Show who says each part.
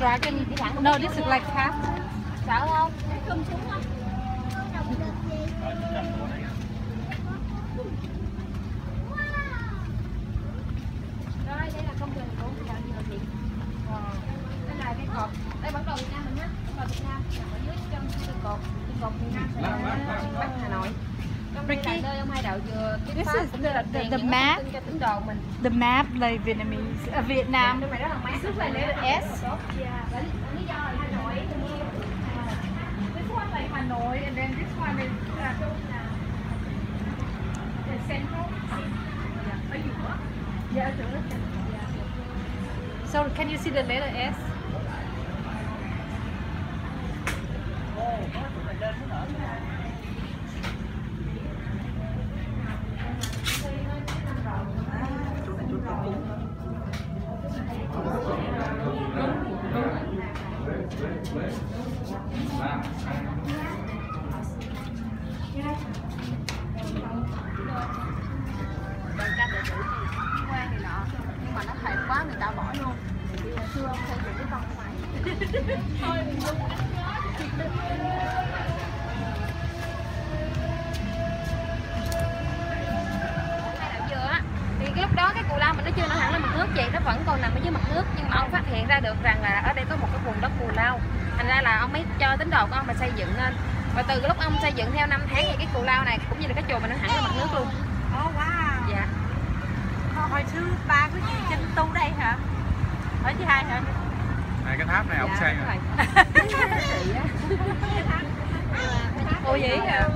Speaker 1: dragon.
Speaker 2: No, this is like cat.
Speaker 1: sợ không không xuống không? Đây là công trình của Việt. Đây là cột, đây Việt Nam mình nhé, bắt đầu Việt Nam. Ở dưới chân cái cột, cái cột miền Nam sẽ là Bắc Hà Nội. Trong đây là
Speaker 2: Ricky. This is the- the
Speaker 1: những
Speaker 2: map. The map like Vietnamese, uh, Vietnam. S. This one like Hanoi, and then this one is uh, the central. Yeah. So can you see the letter S?
Speaker 1: Đoàn ca đệ tử quan nọ nhưng mà nó thầy quá người ta bỏ luôn xưa ông xây dựng cái con ngoài thôi đừng dùng hai còn nằm ở dưới mặt nước nhưng mà ông phát hiện ra được rằng là ở đây có một cái vùng đất cù lao thành ra là ông mới cho tín đồ của ông mà xây dựng lên và từ cái lúc ông xây dựng theo năm tháng thì cái cù lao này cũng như là cái chùa mình nó hẳn lên mặt nước luôn
Speaker 2: Oh wow.
Speaker 1: dạ
Speaker 2: Hồi xưa ba của chị trên tu đây hả? Ở chị hai hả?
Speaker 3: Này cái tháp này ông xây rồi.
Speaker 1: á.
Speaker 2: Ủa vậy hả?